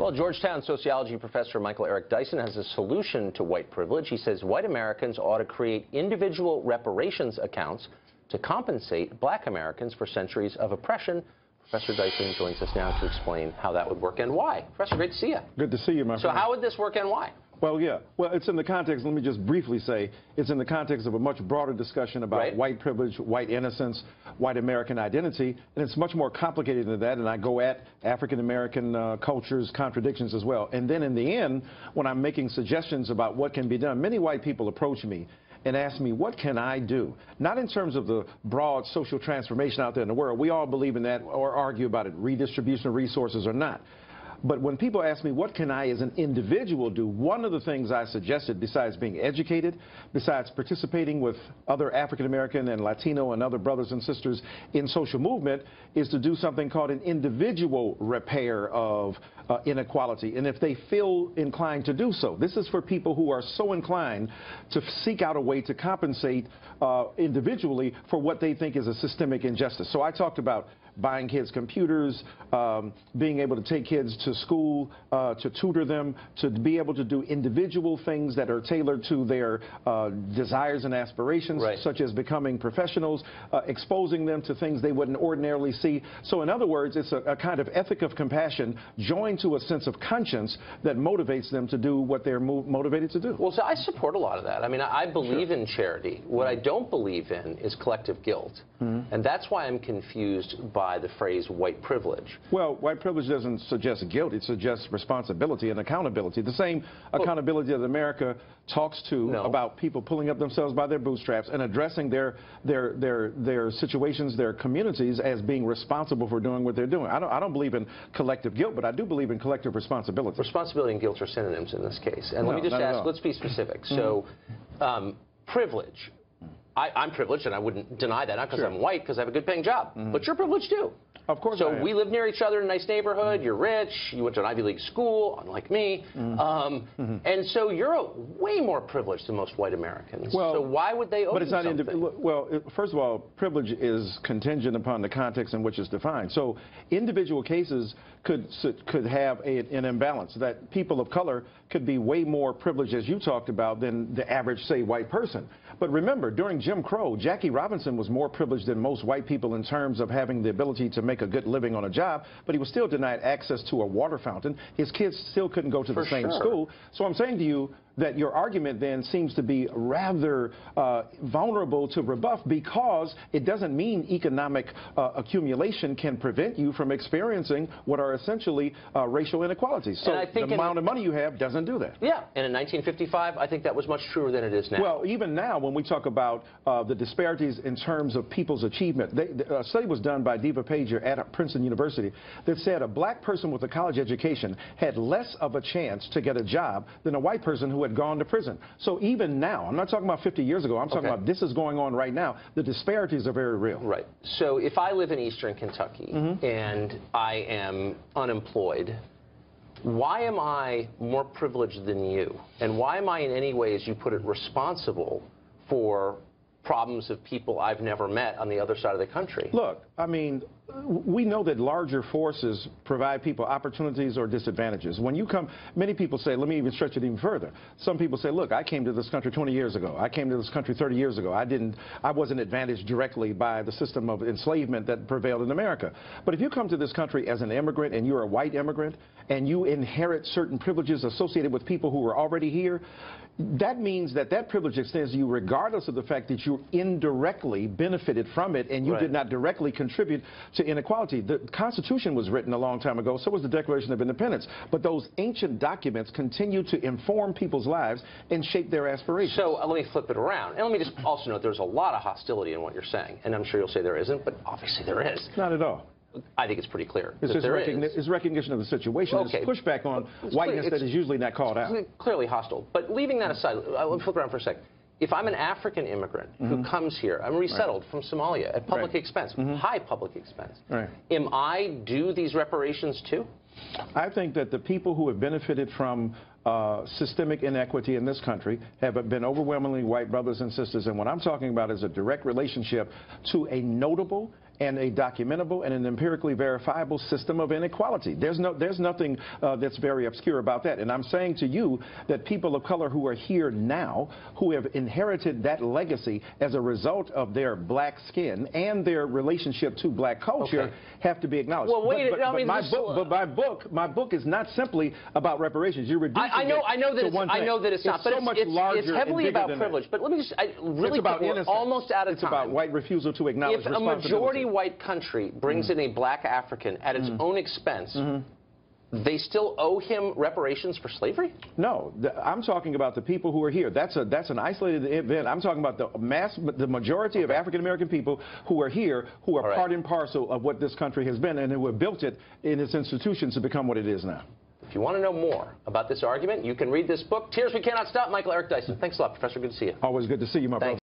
Well, Georgetown sociology professor Michael Eric Dyson has a solution to white privilege. He says white Americans ought to create individual reparations accounts to compensate black Americans for centuries of oppression. Professor Dyson joins us now to explain how that would work and why. Professor, great to see you. Good to see you, my So friend. how would this work and why? Well, yeah. Well, it's in the context, let me just briefly say, it's in the context of a much broader discussion about Right. white privilege, white innocence, white American identity, and it's much more complicated than that, and I go at African American uh, culture's contradictions as well. And then in the end, when I'm making suggestions about what can be done, many white people approach me and ask me, what can I do? Not in terms of the broad social transformation out there in the world. We all believe in that or argue about it, redistribution of resources or not. But when people ask me, what can I as an individual do, one of the things I suggested, besides being educated, besides participating with other African American and Latino and other brothers and sisters in social movement, is to do something called an individual repair of uh, inequality. And if they feel inclined to do so, this is for people who are so inclined to seek out a way to compensate uh, individually for what they think is a systemic injustice. So I talked about buying kids computers, um, being able to take kids to school, uh, to tutor them, to be able to do individual things that are tailored to their uh, desires and aspirations, Right. such as becoming professionals, uh, exposing them to things they wouldn't ordinarily see. So in other words, it's a, a kind of ethic of compassion joined to a sense of conscience that motivates them to do what they're mo motivated to do. Well, so I support a lot of that. I mean, I I believe in charity. What I don't believe in is collective guilt. And that's why I'm confused by the phrase white privilege. Well, white privilege doesn't suggest guilt. It suggests responsibility and accountability. The same accountability that America talks to No. about people pulling up themselves by their bootstraps and addressing their, their, their, their situations, their communities as being responsible for doing what they're doing. I don't, I don't believe in collective guilt, but I do believe in collective responsibility. Responsibility and guilt are synonyms in this case. And let me just ask. Mm-hmm. let's be specific. So, um, privilege. I, I'm privileged, and I wouldn't deny that, not because Sure. I'm white, because I have a good paying job. Mm-hmm. But you're privileged too. Of course So we live near each other in a nice neighborhood. You're rich. You went to an Ivy League school, unlike me. Mm-hmm. Um, And so you're a, way more privileged than most white Americans. Well, so why would they owe But it's not something? Well, it- first of all, privilege is contingent upon the context in which it's defined. So individual cases could could have a, an imbalance that people of color could be way more privileged, as you talked about, than the average, say, white person. But remember, during Jim Crow, Jackie Robinson was more privileged than most white people in terms of having the ability to make a good living on a job, but he was still denied access to a water fountain. His kids still couldn't go to For the same sure. school. So I'm saying to you that your argument then seems to be rather uh, vulnerable to rebuff because it doesn't mean economic uh, accumulation can prevent you from experiencing what are essentially uh, racial inequalities. So I think the amount of money you have doesn't do that. Yeah, and in 1955, I think that was much truer than it is now. Well, even now, when we talk about uh, the disparities in terms of people's achievement, they, the- a study was done by Devah Pager at Princeton University that said a black person with a college education had less of a chance to get a job than a white person who had gone to prison. So even now, I'm not talking about 50 years ago, I'm talking Okay. about this is going on right now. The disparities are very real. Right. So if I live in eastern Kentucky Mm-hmm. and I am unemployed, why am I more privileged than you? And why am I in any way, as you put it, responsible for problems of people I've never met on the other side of the country? Look, I mean, we know that larger forces provide people opportunities or disadvantages. When you come, many people say, let me even stretch it even further. Some people say, look, I came to this country 20 years ago. I came to this country 30 years ago. I didn't, I wasn't advantaged directly by the system of enslavement that prevailed in America. But if you come to this country as an immigrant and you're a white immigrant and you inherit certain privileges associated with people who are already here, that means that that privilege extends to you regardless of the fact that you indirectly benefited from it and you Right. did not directly contribute to inequality. The Constitution was written a long time ago, so was the Declaration of Independence. But those ancient documents continue to inform people's lives and shape their aspirations. So uh, let me flip it around. And let me just also note there's a lot of hostility in what you're saying. And I'm sure you'll say there isn't, but obviously there is. not at all. I think it's pretty clear It's that just there recogni- is. it's recognition of the situation. Okay. It's pushback on It's whiteness clear- that is usually not called out. Clearly hostile. But leaving that aside, I want to flip around for a second. If I'm an African immigrant who comes here, I'm resettled from Somalia at public Mm-hmm. Expense, high public expense, Right. am I due these reparations too? I think that the people who have benefited from uh, systemic inequity in this country have been overwhelmingly white brothers and sisters. And what I'm talking about is a direct relationship to a notable and a documentable and an empirically verifiable system of inequality. There's, no, there's nothing uh, that's very obscure about that. And I'm saying to you that people of color who are here now, who have inherited that legacy as a result of their black skin and their relationship to black culture, Okay. have to be acknowledged. Well, wait, but, but, I but mean, my book, but my book, my book is not simply about reparations. You're reducing I, I know, it I know that to it's, one I know that it's, not, but so it's, much it's, larger it's and heavily about than that. privilege. But let me just, I, really it's about we're almost out of it's time. about white refusal to acknowledge if a responsibility. majority white country brings Mm-hmm. in a black African at its own expense, they still owe him reparations for slavery? No, I'm talking about the people who are here. That's a that's an isolated event. I'm talking about the mass, the majority of African American people who are here, who are right. part and parcel of what this country has been, and who have built it in its institutions to become what it is now. If you want to know more about this argument, you can read this book, Tears We Cannot Stop, Michael Eric Dyson. Thanks a lot, Professor. Good to see you. Always good to see you, my Thanks. brother.